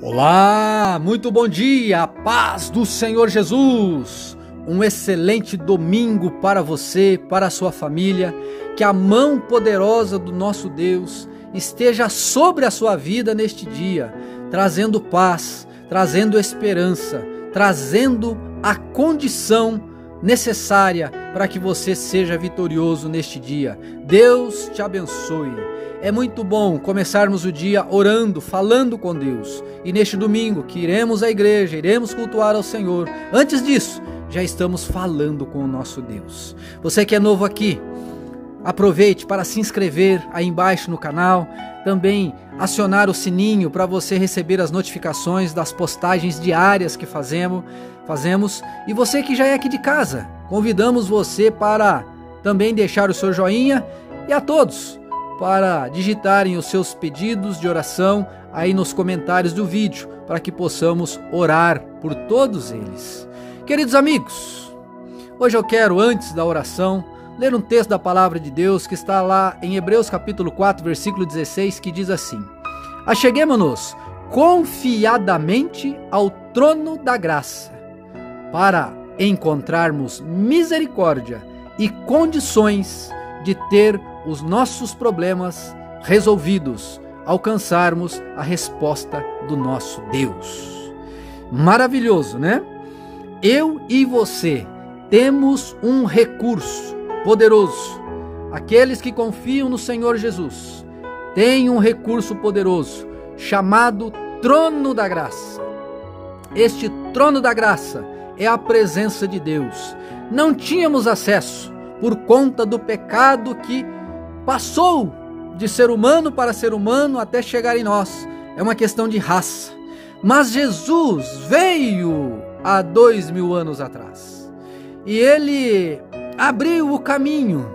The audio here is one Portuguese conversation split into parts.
Olá, muito bom dia, paz do Senhor Jesus. Um excelente domingo para você, para a sua família. Que a mão poderosa do nosso Deus esteja sobre a sua vida neste dia, trazendo paz, trazendo esperança, trazendo a condição necessária para que você seja vitorioso neste dia. Deus te abençoe. É muito bom começarmos o dia orando, falando com Deus. E neste domingo que iremos à igreja, iremos cultuar ao Senhor. Antes disso, já estamos falando com o nosso Deus. Você que é novo aqui, aproveite para se inscrever aí embaixo no canal, também acionar o sininho para você receber as notificações das postagens diárias que fazemos, fazemos. E você que já é aqui de casa, convidamos você para também deixar o seu joinha e a todos para digitarem os seus pedidos de oração aí nos comentários do vídeo, para que possamos orar por todos eles. Queridos amigos, hoje eu quero, antes da oração, ler um texto da palavra de Deus que está lá em Hebreus capítulo 4, versículo 16, que diz assim: Acheguemos-nos confiadamente ao trono da graça, para encontrarmos misericórdia e condições de ter os nossos problemas resolvidos, alcançarmos a resposta do nosso Deus. Maravilhoso, né? Eu e você temos um recurso poderoso. Aqueles que confiam no Senhor Jesus têm um recurso poderoso chamado trono da graça. Este trono da graça é a presença de Deus. Não tínhamos acesso por conta do pecado que passou de ser humano para ser humano até chegar em nós. É uma questão de raça. Mas Jesus veio há dois mil anos atrás e ele abriu o caminho.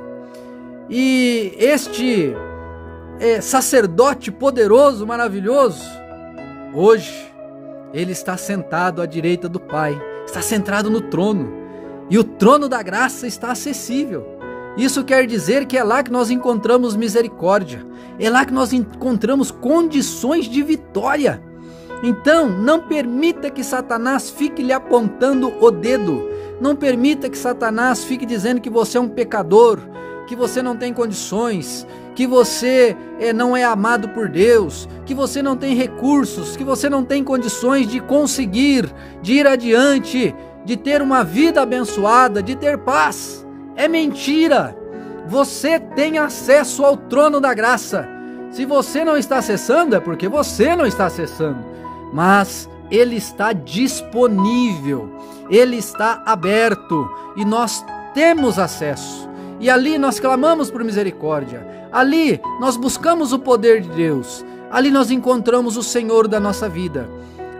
E este é, sacerdote poderoso, maravilhoso, hoje ele está sentado à direita do Pai, está centrado no trono, e o trono da graça está acessível. Isso quer dizer que é lá que nós encontramos misericórdia, é lá que nós encontramos condições de vitória. Então, não permita que Satanás fique lhe apontando o dedo, não permita que Satanás fique dizendo que você é um pecador, que você não tem condições, que você é, não é amado por Deus, que você não tem recursos, que você não tem condições de conseguir, de ir adiante, de ter uma vida abençoada, de ter paz. É mentira! Você tem acesso ao trono da graça. Se você não está acessando, é porque você não está acessando. Mas ele está disponível, ele está aberto e nós temos acesso. E ali nós clamamos por misericórdia. Ali nós buscamos o poder de Deus. Ali nós encontramos o Senhor da nossa vida.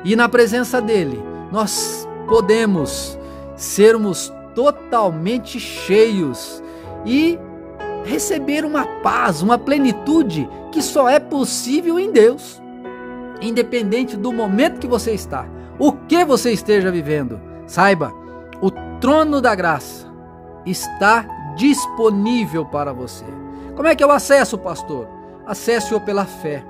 E na presença dele, nós podemos sermos totalmente cheios e receber uma paz, uma plenitude que só é possível em Deus. Independente do momento que você está, o que você esteja vivendo, saiba, o trono da graça está disponível para você. Como é que eu acesso, pastor? Acesse-o pela fé,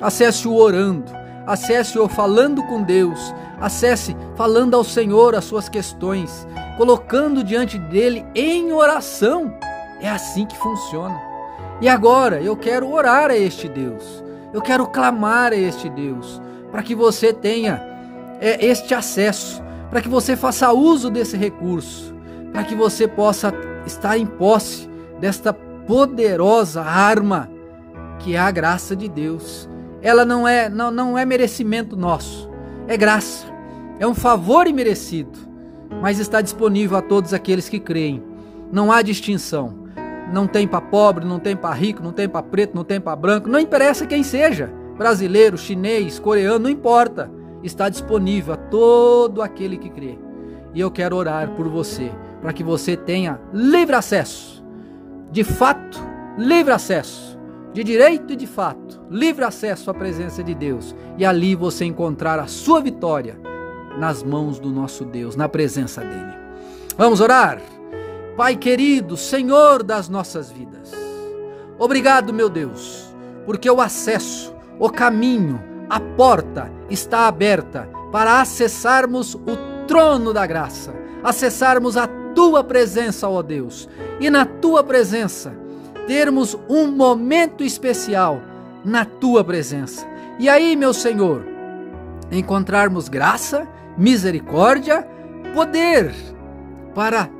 acesse-o orando, acesse-o falando com Deus, acesse falando ao Senhor as suas questões, colocando diante dele em oração. É assim que funciona. E agora eu quero orar a este Deus, eu quero clamar a este Deus, para que você tenha é, este acesso, para que você faça uso desse recurso, para que você possa estar em posse desta poderosa arma que é a graça de Deus. Ela não é não, não é merecimento nosso, é graça, é um favor imerecido mas está disponível a todos aqueles que creem. Não há distinção. Não tem para pobre, não tem para rico, não tem para preto, não tem para branco, não interessa quem seja. Brasileiro, chinês, coreano, não importa. Está disponível a todo aquele que crê. E eu quero orar por você, para que você tenha livre acesso. De fato, livre acesso. De direito e de fato, livre acesso à presença de Deus. E ali você encontrar a sua vitória nas mãos do nosso Deus, na presença dele. Vamos orar? Pai querido, Senhor das nossas vidas, obrigado, meu Deus, porque o acesso, o caminho, a porta está aberta para acessarmos o trono da graça, acessarmos a tua presença, ó Deus, e na tua presença termos um momento especial na tua presença. E aí, meu Senhor, encontrarmos graça, misericórdia, poder para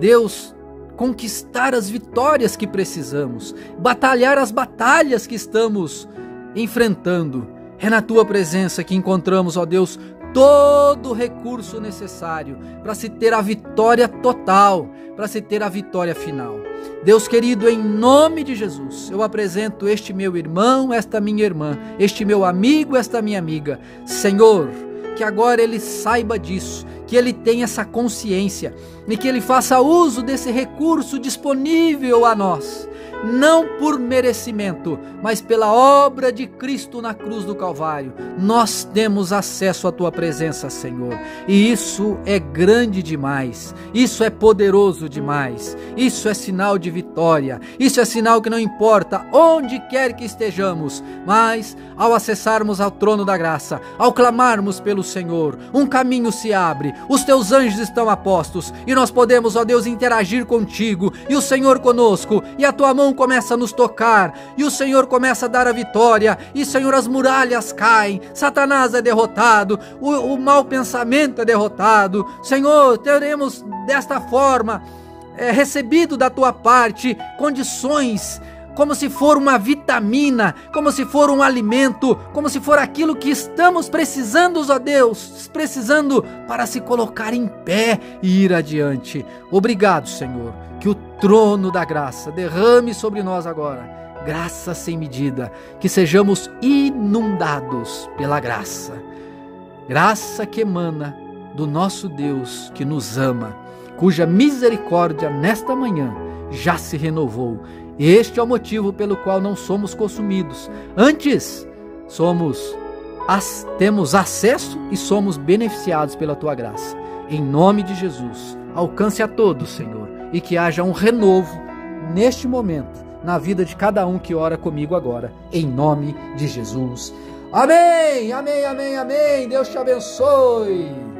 Deus conquistar as vitórias que precisamos, batalhar as batalhas que estamos enfrentando. É na tua presença que encontramos, ó Deus, todo o recurso necessário para se ter a vitória total, para se ter a vitória final. Deus querido, em nome de Jesus, eu apresento este meu irmão, esta minha irmã, este meu amigo, esta minha amiga. Senhor, que agora ele saiba disso, que ele tenha essa consciência e que ele faça uso desse recurso disponível a nós não por merecimento, mas pela obra de Cristo na cruz do Calvário, nós temos acesso à tua presença, Senhor. E isso é grande demais, isso é poderoso demais, isso é sinal de vitória, isso é sinal que não importa onde quer que estejamos, mas ao acessarmos ao trono da graça, ao clamarmos pelo Senhor, um caminho se abre, os teus anjos estão a postos e nós podemos, ó Deus, interagir contigo e o Senhor conosco e a tua mão começa a nos tocar e o Senhor começa a dar a vitória e Senhor as muralhas caem, Satanás é derrotado, o, o mau pensamento é derrotado, Senhor teremos desta forma é, recebido da tua parte condições como se for uma vitamina, como se for um alimento, como se for aquilo que estamos precisando, ó Deus, precisando para se colocar em pé e ir adiante. Obrigado, Senhor, que o trono da graça derrame sobre nós agora. Graça sem medida, que sejamos inundados pela graça. Graça que emana do nosso Deus que nos ama, cuja misericórdia nesta manhã já se renovou este é o motivo pelo qual não somos consumidos. Antes, somos temos acesso e somos beneficiados pela tua graça. Em nome de Jesus, alcance a todos, Senhor, e que haja um renovo neste momento na vida de cada um que ora comigo agora, em nome de Jesus. Amém, amém, amém, amém. Deus te abençoe.